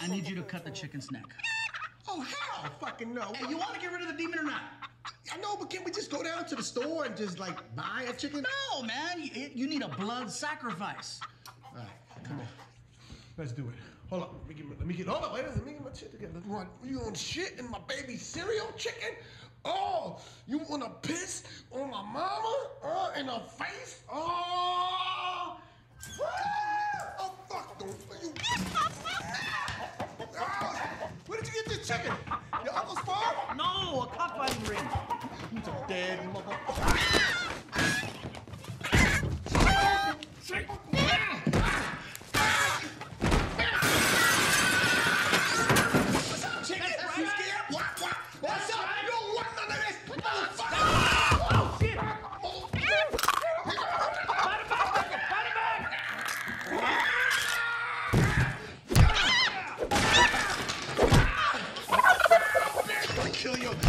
I need you to cut the chicken's neck. Oh, hell fucking no. Hey, you want to get rid of the demon or not? I know, but can't we just go down to the store and just, like, buy a chicken? No, man. You, you need a blood sacrifice. All right, come on. Let's do it. Hold up. Let me get, my, let me get, hold up, wait. Let me get my shit together. You want, you want shit in my baby cereal chicken? Oh, you want to piss on my mama? Uh, in her face? Oh! Did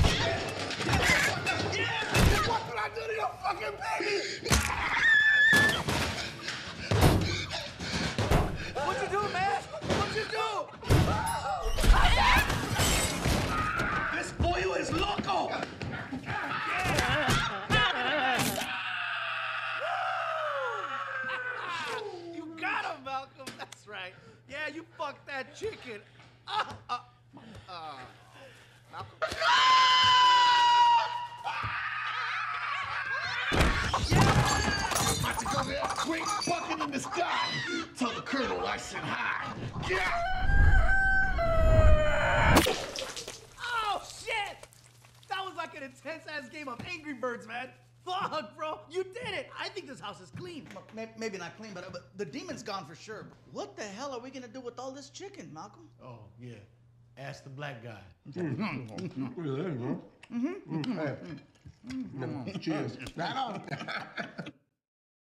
Yeah, you fucked that chicken. Uh, uh, uh. About to go there, quick, bucket in the sky. Tell the colonel I said hi. Yeah. Oh, shit! That was like an intense ass game of Angry Birds, man. Fuck, bro. You did it. I think this house is clean. Maybe, maybe not clean, but, but the demon's gone for sure. What the hell are we gonna do with all this chicken, Malcolm? Oh, yeah. Ask the black guy. Mm-hmm. Mm-hmm. Cheers. Right on.